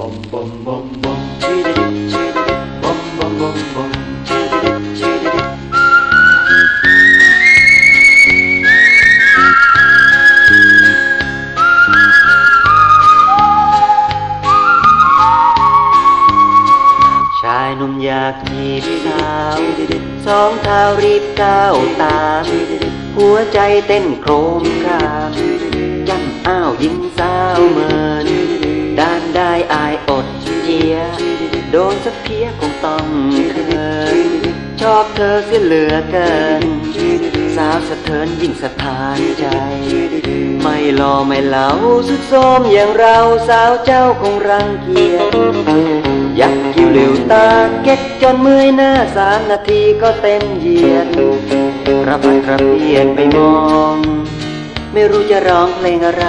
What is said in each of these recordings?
Bum bum bum bum, chee-da-dee, chee-da-dee. Bum bum bum bum, chee-da-dee, chee-da-dee. ชายหนุ่มอยากจีบสาวสองเท้ารีบก้าวตามหัวใจเต้นโครมครามย่ำอ้าวยิงสาวเมินด้าน ได้อายอดเจียโดนสักเพียคงต้องเคินชอบเธอเสียเหลือเกิน สาวสะเทินยิ่งสะทานใจ ไม่รอไม่เหลาสุดโทมอย่างเราสาวเจ้าคงรังเกียจยักคิ้วเหลวตาเก็กจนเมื่อยหน้าสามนาทีก็เต็มเหยียดกระพัดกระเพียดไปมอง ไม่รู้จะร้องเพลงอะไร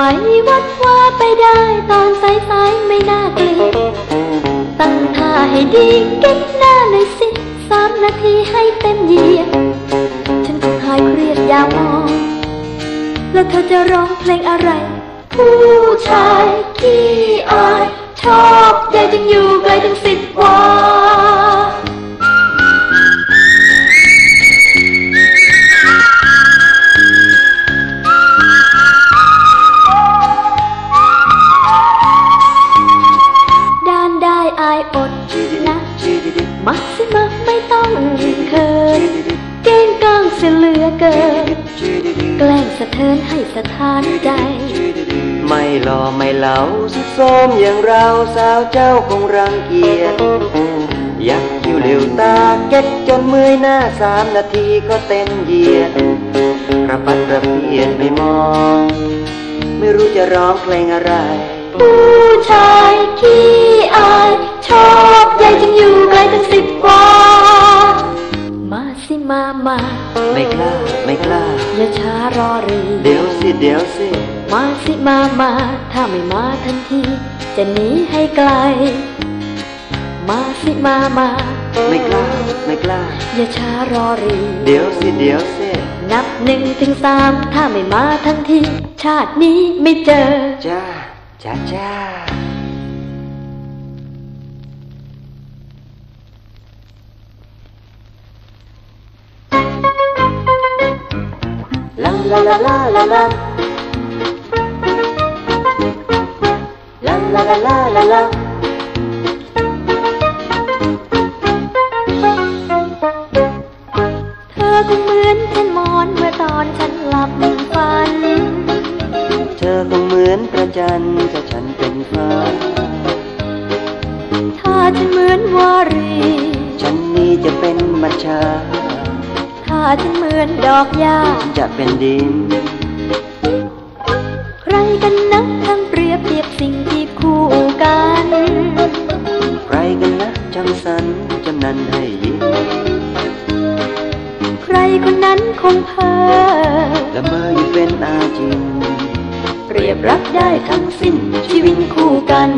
ไหว้วัดว่าไปได้ตอนสายๆไม่น่าเกลียดตั้งท่าให้ดีเก็บหน้าหน่อยสิสามนาทีให้เต็มเหยียดฉันคงหายเครียดยาวมอง แล้วเธอจะร้องเพลงอะไร ผู้ชายขี้อายชอบใจจึงอยู่ มอย่างเราสาวเจ้าคงรังเกียจยักคิ้วเหลวตาเก็กจนเมื่อยหน้าสามนาทีก็เต็มเหยียดกระปัดกระเพียนไม่มอง ไม่รู้จะร้องเพลงอะไร ผู้ชายขี้อายชอบใหญ่จึงอยู่ไกลตั้งสิบกว่า มาสิมามา ไม่กล้าไม่กล้า อย่าช้ารอรีเดี๋ยวสิเดี๋ยวสิ มาสิมามา ถ้าไม่มาทันที จะหนีให้ไกล มาสิมามาไม่กล้าไม่กล้า อย่าช้ารอรี เดี๋ยวสิเดี๋ยวสินับหนึ่งถึงสามถ้าไม่มาทันทีชาตินี้ไม่เจอ จ้าจ้าจ้าลาลาลาลาลา ลาลาลาลาลาลาลาเธอคงเหมือนฉันมอนเมื่อตอนฉันหลับฝัน เธอคงเหมือนพระจันทร์ถ้าฉันเป็นฟ้า ถ้าฉันเหมือนวารี ฉันนี้จะเป็นบัญชา ถ้าฉันเหมือนดอกหญ้าฉันจะเป็นดิน ใครกัน นะจังสันจำนันให้ยิ้มใครคนนั้นคงเพ้อละเมออยู่เป็นอาจิน เปรียบรักได้ทั้งสิ้นชีวิตคู่กัน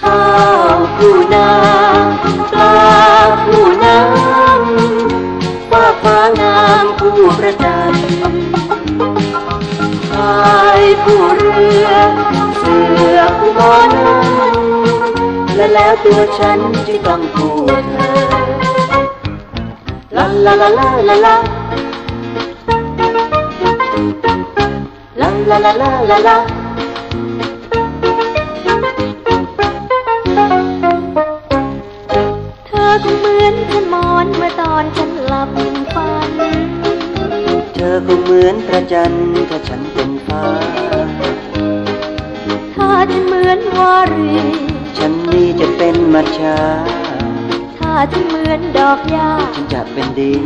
ข้าวคู่นาปลาคู่น้ำฟ้าฟ้างามคู่ประจันชายคู่เรือ เสือคู่หมอนั้น และแล้วตัวฉันจึงต้องคู่เธอลาลาลาลาลาลาลาลาลาลาลาลาเธอคงเหมือนฉันมอนเมื่อตอนฉันหลับฝัน เธอคงเหมือนพระจันทร์ถ้าฉันเป็นฟ้า ถ้าฉันเหมือนวารี ฉันนี้จะเป็นมัจฉาถ้าฉันเหมือนดอกหญ้าฉันจะเป็นดิน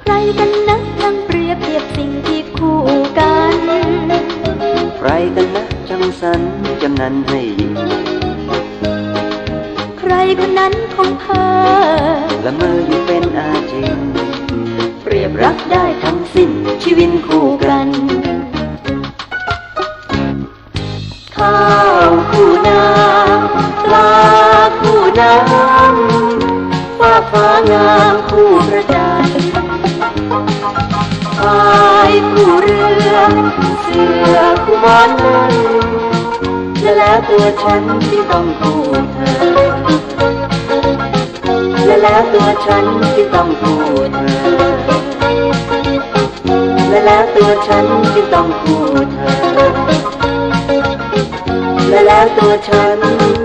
ใครกันนะช่างเปรียบเทียบสิ่งที่คู่กัน ใครกันนะจังสันจำนันให้ยิงใครคนนั้นคงเพ้อละเมออยู่เป็นอาจริงเปรียบรักได้ทั้งสิ้นชีวิตคู่กันาปลาคู่น้ำฟ้าฟ้างามคู่ประจันพายคู่เรือเสือคู่มอนนั้นและแล้วตัวฉันที่ต้องคู่เธอและแล้วตัวฉันที่ต้องคู่เธอและแล้วตัวฉันที่ต้องคู่ ละแล้วตัวฉัน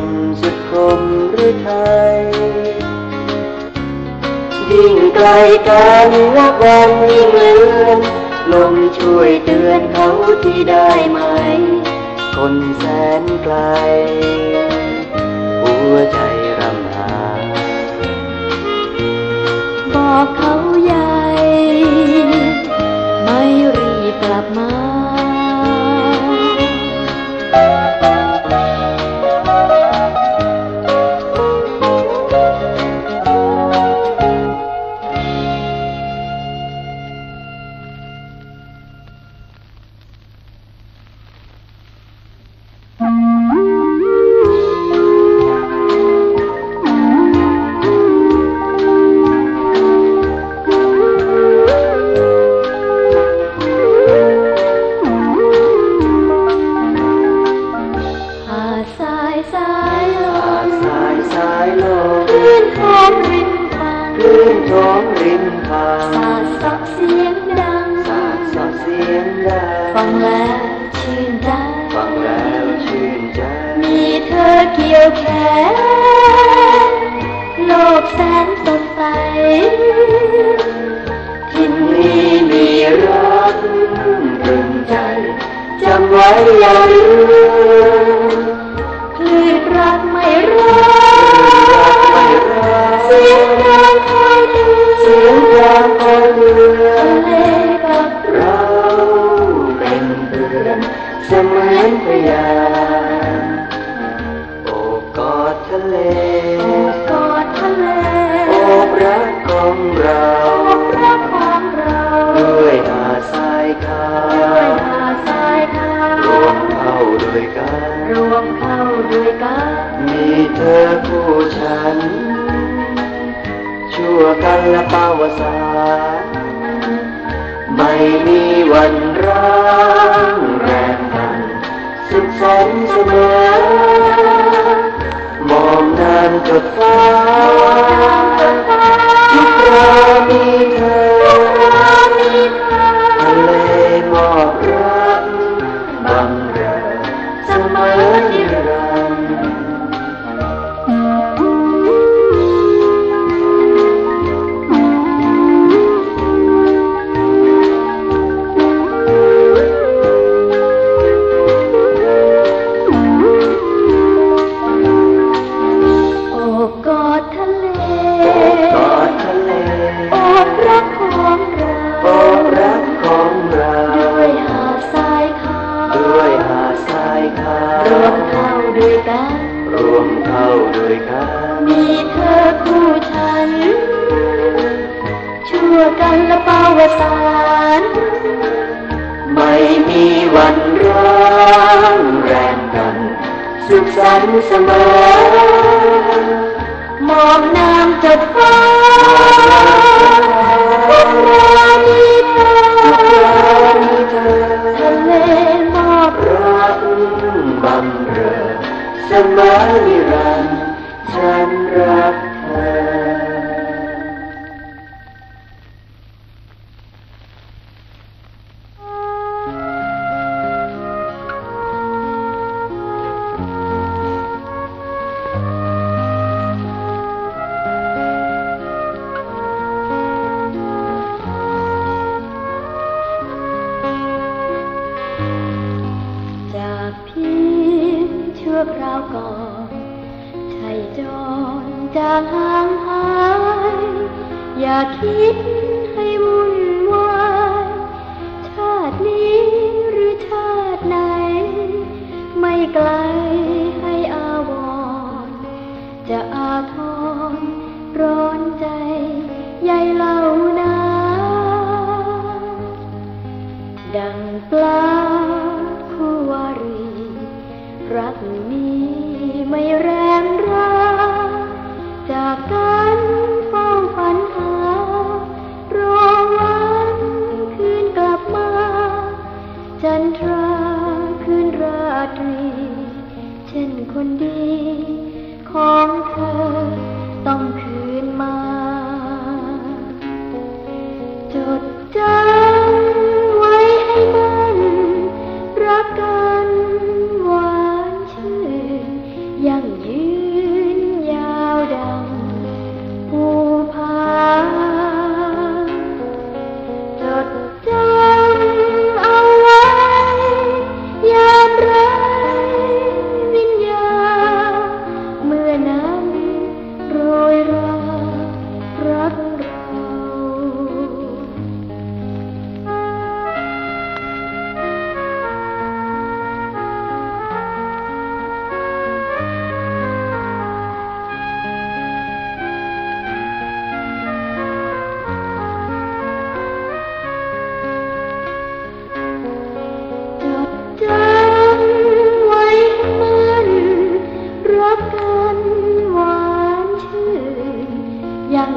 มสุดคมหรือไทย ยิ่งไกลกันนับวันยิ่งเลือนลมช่วยเตือนเขาที่ได้ไหม คนแสนไกล หัวใจรำหา บอกเขาใหญ่ ไม่รีบกลับมา คลื่นท้องริมทางสาดสักเสียงดังสาดสับเสียงดังฟังแล้วชื่นใจฟังแล้วชื่นใจ มีเธอเกี่ยวแขนโลกแสนสดใสทิ่นนี้มีรักตรึงใจจำไว้อย่าลืมคลื่นรักไม่รักเสียง สียงอนดังคอยเตือทะนเลกับเราเป็นเพื่อนเสมือนพยานโอบกอดทะเลโอบกอดทะเลโอบรักของเราโอบรักของเราด้วยหาดทรายขาวด้วยหาดทรายขารววมเข้าด้วยกันรวมเข้าด้วยกันมีเธอคู่ฉัน ชั่วกันละปาวสา ไม่มีวันร้างแรงกันสุขสันเสมอมองนานจดฟ้าทุกรามีเธอ กันเสมอ มองน้ำจดฟ้าทุกรามีเธอทุกครามีเธอทะเลมอบรักบำเรอเสมอนิรันดร์ฉันรักางห่างหาย อย่าคิด จด ยั่ง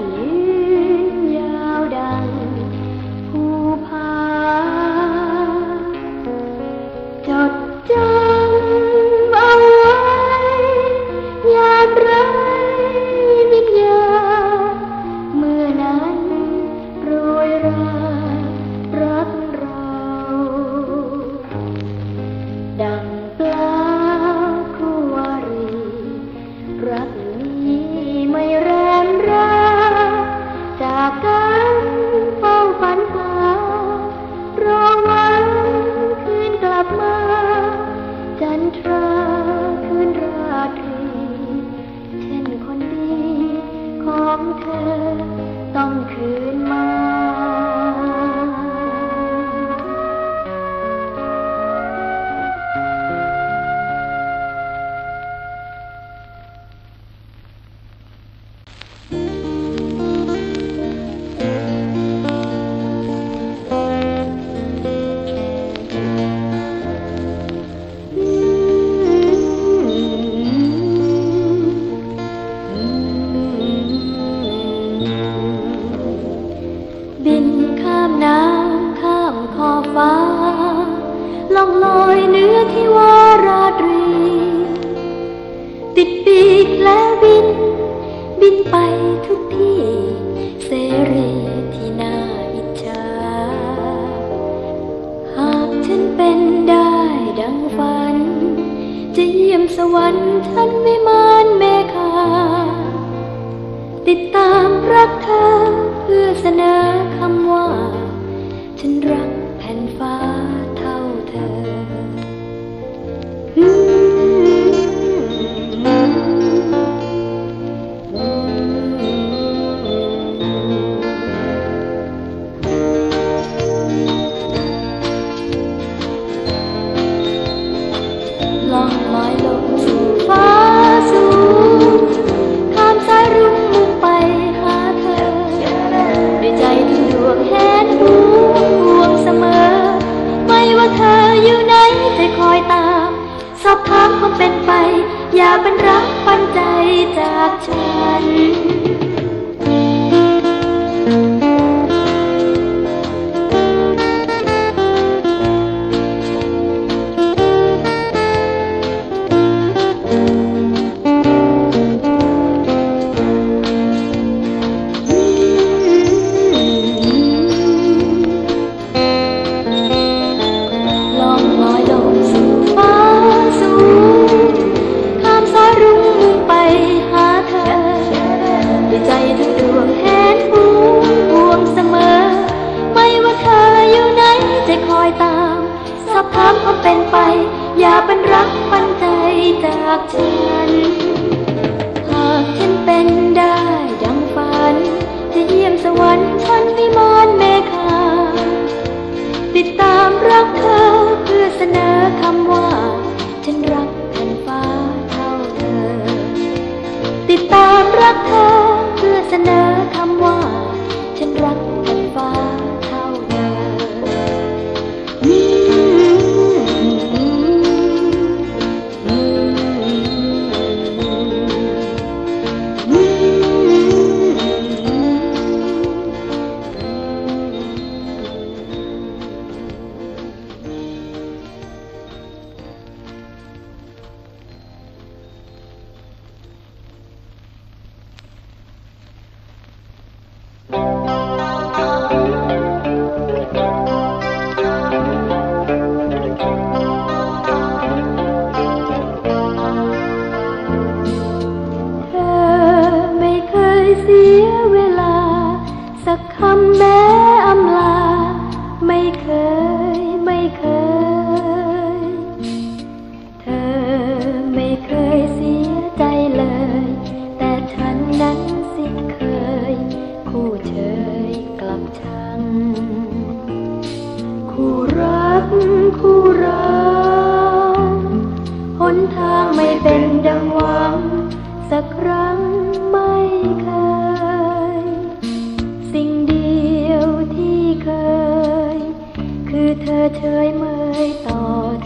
เธอเฉยเมยต่อ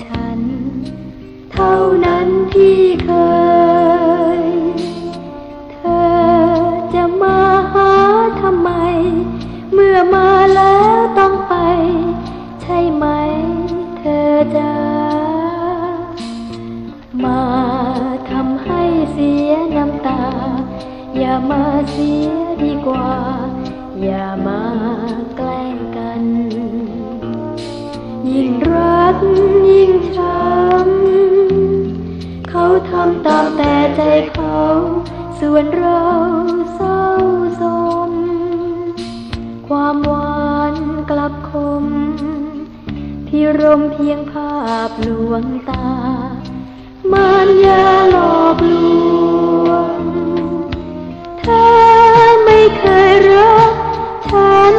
ฉัน เท่านั้นที่เคย ส่วนเราเศร้าสม ความหวานกลับคม ที่รมเพียงภาพลวงตา มันยาหลอกลวงเธอไม่เคยรัก ฉัน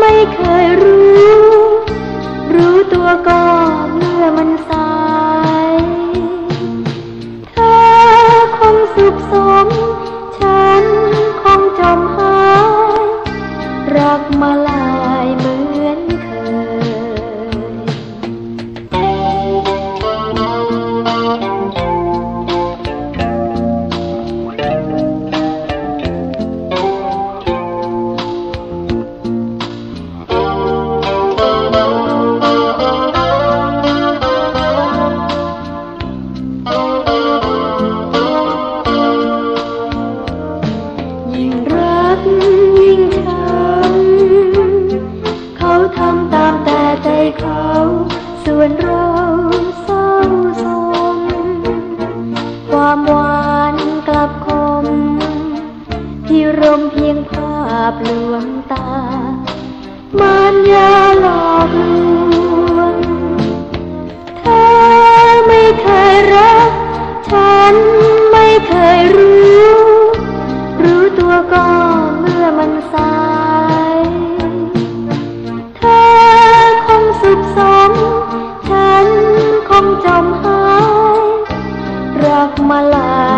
ไม่เคยรู้ามันยาหลอกลวงเธอไม่เคยรัก ฉันไม่เคยรู้ รู้ตัวก็เมื่อมันสาย เธอคงสุขสมฉันคงจมหาย รักมาลาย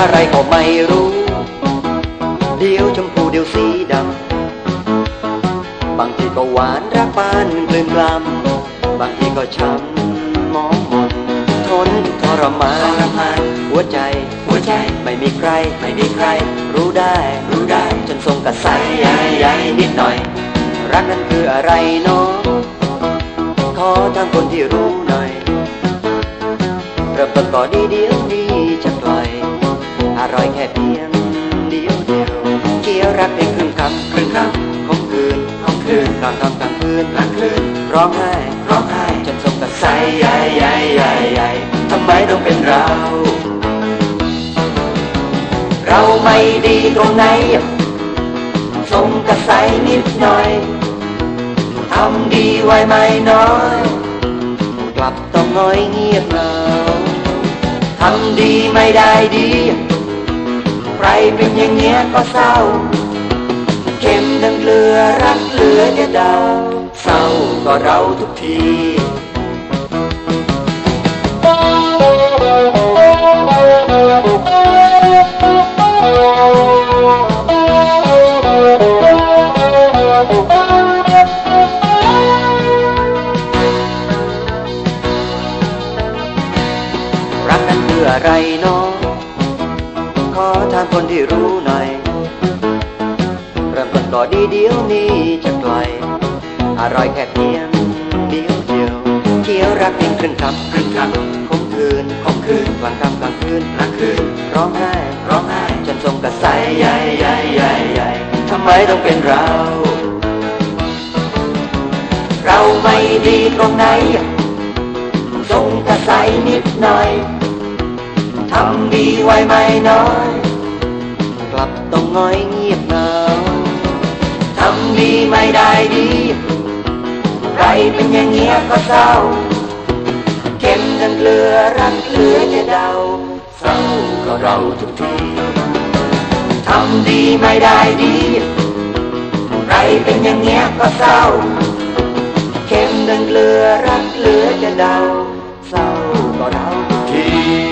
อะไรก็ไม่รู้ เดียวชมพูเดียวสีดำ บางทีก็หวานรักปานกลืนกลำบางทีก็ช้ำมองมนทนทรมานหัวใจหัวใจไม่มีใครไม่มีใคร รู้ได้รู้ได้จนทรงกระใสใหญ่ใหญ่นิดหน่อย รักนั้นคืออะไรเนาะขอทางคนที่รู้หน่อยเริ่มต้นก็ดีเดียวดีจะปล่อย อร่อยแค่เพียงเดียวเดียวเกี่ยวรักเพียงครึ่งคำครึ่งคำของคืนของคืนกลางค่ำกลางคืนกลางคืนร้องไห้ร้องไห้จนสมกับใสใหญ่ใหญ่ใหญ่ใหญ่ทำไมต้องเป็นเรา เราไม่ดีตรงไหนสมกับใสนิดหน่อยทำดีไว้ไม่น้อยกลับต้องน้อยเงียบเหงาทำดีไม่ได้ดี ใครเป็นอย่างเงี้ยก็เศร้า เข็มดังเกลือรักเหลือจะดา เศร้าก็เราทุกที เดียวนี้จะไกล อร่อยแค่เพียงเดียวเดียวเคี้ยวรักเพียงครึ่งคำครึ่งคำคมคืนคมคืนกลางค่ำกลางคืนกลางคืน ร้องไห้ร้องไห้จนทรงกระใสใหญ่ใหญ่ใหญ่ใหญ่ทำไมต้องเป็นเรา เราไม่ดีตรงไหนทรงกระใสนิดหน่อยทำดีไว้ไม่น้อย กลับต้องง้อยเงีย ดีไม่ได้ดี ใครเป็นอย่างเงี้ยก็เศร้าเข็มดังเกลือรักเหลือจะเดาเศร้าก็เราทุกทีทำดีไม่ได้ดี ใครเป็นอย่างเงี้ยก็เศร้าเข็มดังเกลือรักเหลือจะเดาเศร้าก็เราทุกที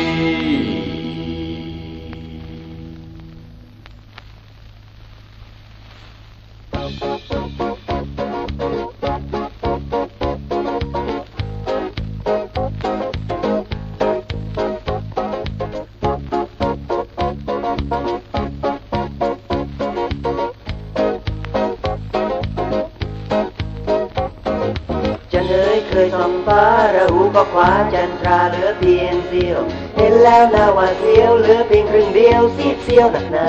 ระหูก็คว้าจันทราเหลือเพียงเสี้ยว เห็นแล้วนาหวาเสียวเหลือเพียงครึ่งเดียวสีดเสี้ยวหนักหนา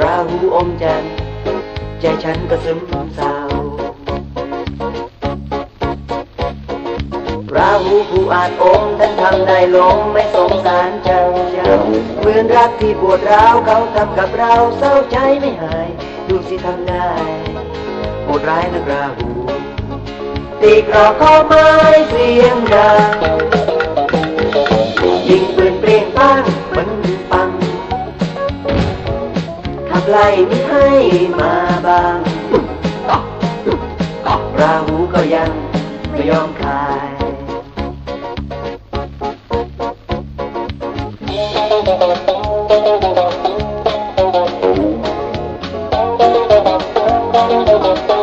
ราหูอมจันทร์ใจฉันก็ซึมเศร้าราหูผู้อาจอมท่านทำได้ลงไม่สงสารเจ้าเจ้าเหมือนรักที่ปวดร้าวเขาทำกับเราเศร้าใจไม่หาย ดูสิทำได้โหดร้ายนักราหู ตีกรอกข้อไม้เสียงดังยิงปืนเปลี่ยงปังมันปังขับไล่ไม่ให้มาบางราหูก็ยังไม่ยอมคายตีก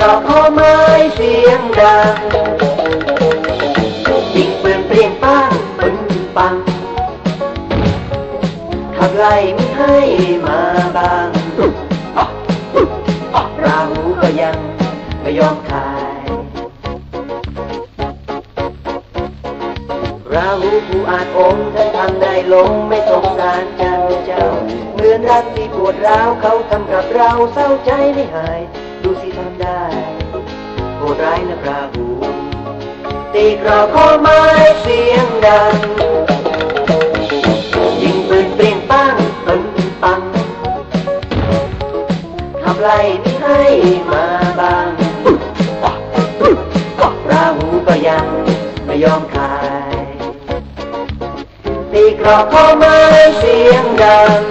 ดอกพ่อไม้เสียงดังยิงปืนเปลี่ยนป้างปึ้ปัง ขับไล่ไม่ให้มาบางราหูก็ยังไม่ยอมขาย ราหูผู้อาจองท่านทำได้ลงไม่สงสารจันเจ้า เหมือนรักที่ปวดร้าวเขาทำกับเราเศร้าใจไม่หาย ได้โหดร้ายนะราหูตีกรอบข้อไม้เสียงดัง ยิงปืนเปลี่ยนปังปังปังขับไล่ไม่ให้มาบางราหูก็ยังไม่ยอมขายตีกรอบข้อไม้เสียงดัง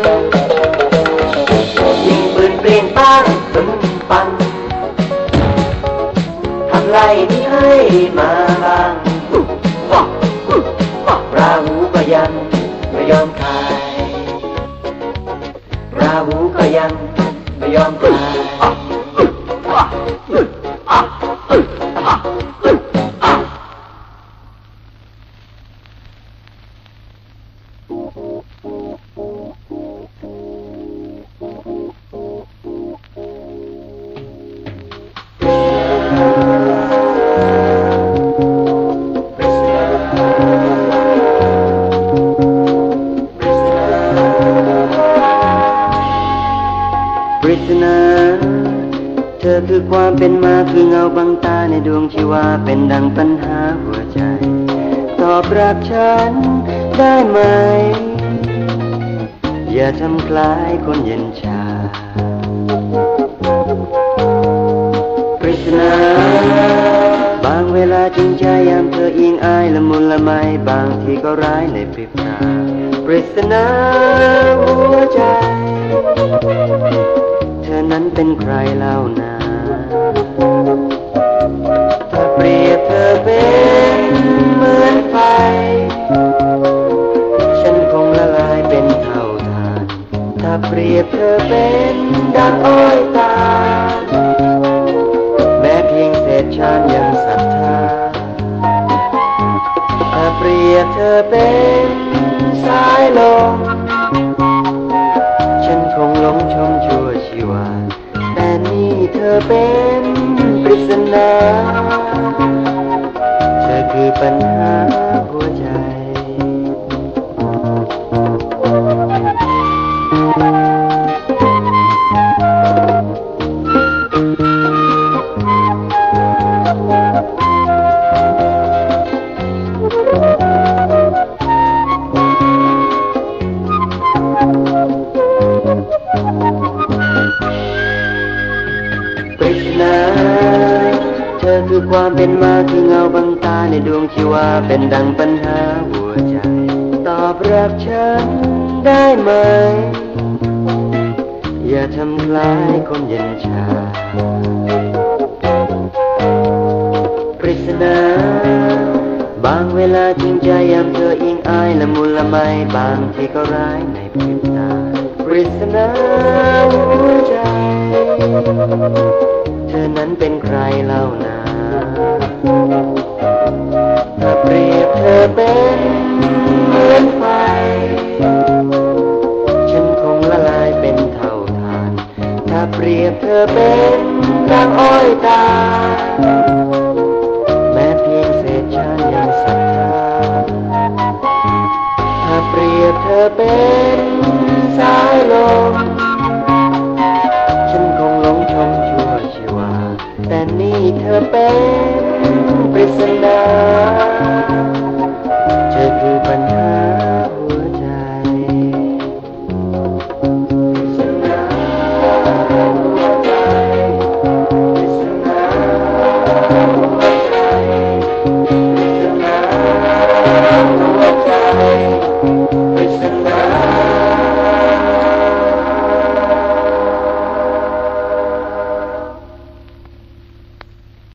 มาบ้าบางราหูก็ยังไม่ยอมขายราหูก็ยังไม่ยอมขาย อย่าทำคล้ายคนเย็นชา ปริศนาบางเวลาจริงใจยามเธออิงอายละมุนละไมบางทีก็ร้ายในพริบตาปริศนาหัวใจ เธอนั้นเป็นใครเล่านะ เป็นดังอ้อยตา แม้เพียงเศษชานยังศรัทธาถ้าเปรียบเธอเป็นสายลม ฉันคงหลงชมชั่วชีวา แต่นี่เธอเป็นปริศนา เธอคือปัญหา ดังปัญหาหัวใจ ตอบรับฉันได้ไหม อย่าทำคล้ายคนเย็น เป็นเหมือนไฟ ฉันคงละลายเป็นเท่าทาน ถ้าเปรียบเธอเป็นดังอ้อยตา